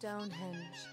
Stonehenge.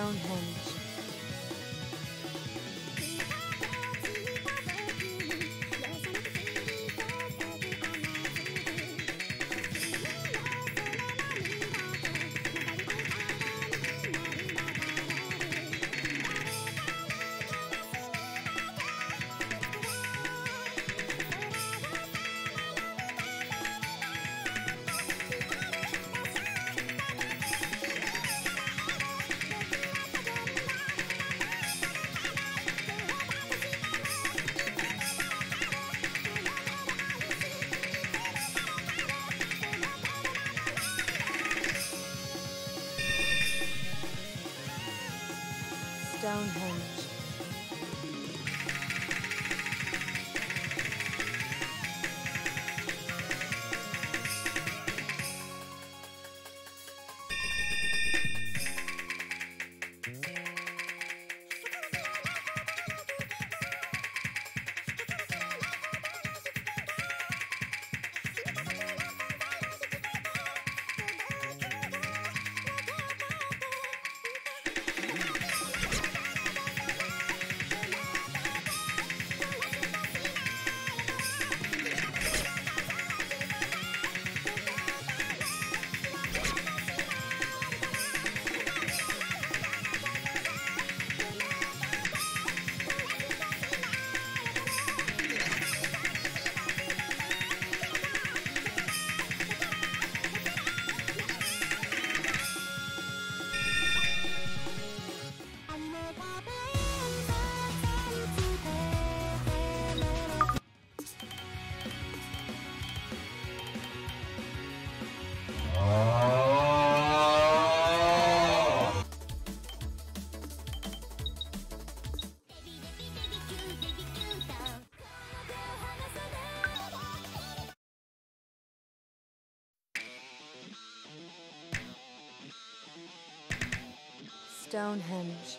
down home. Stonehenge. Stonehenge. Stonehenge.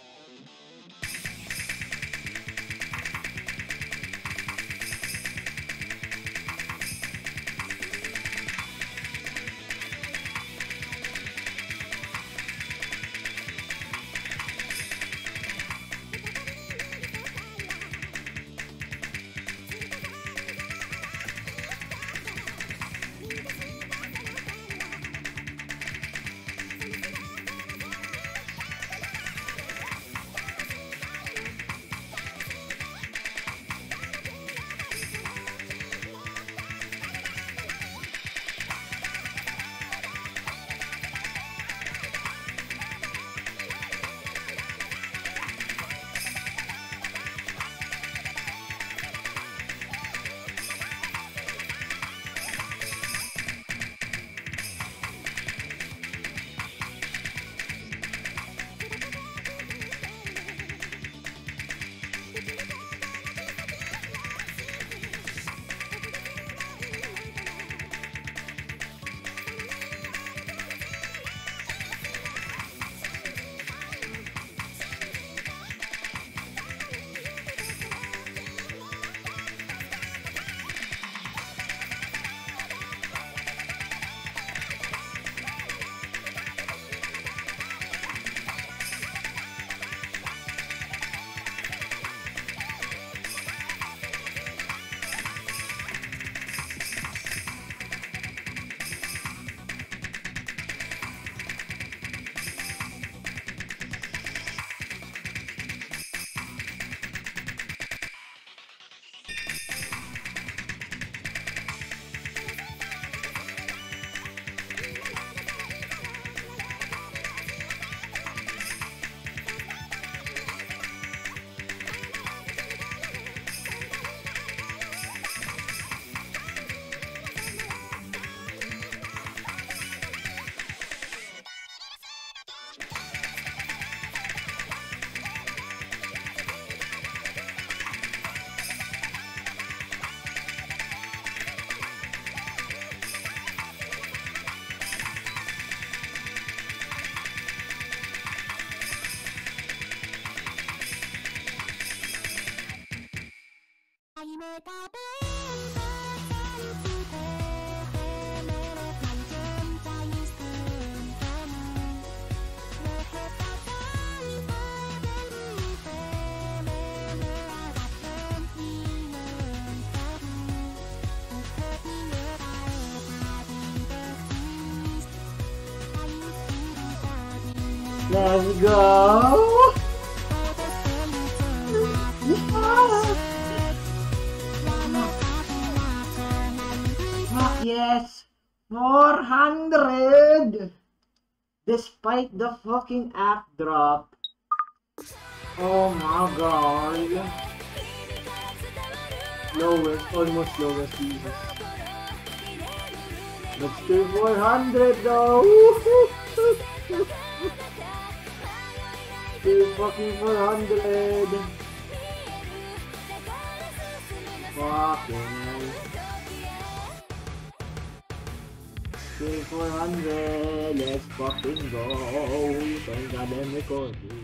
Let's go! Yes! 400! Despite the fucking app drop. Oh my god. Lowest, almost lowest Jesus. Let's do 400 though! Still fucking 400! Fucking Still 400, let's fucking go! Thank God I'm recording.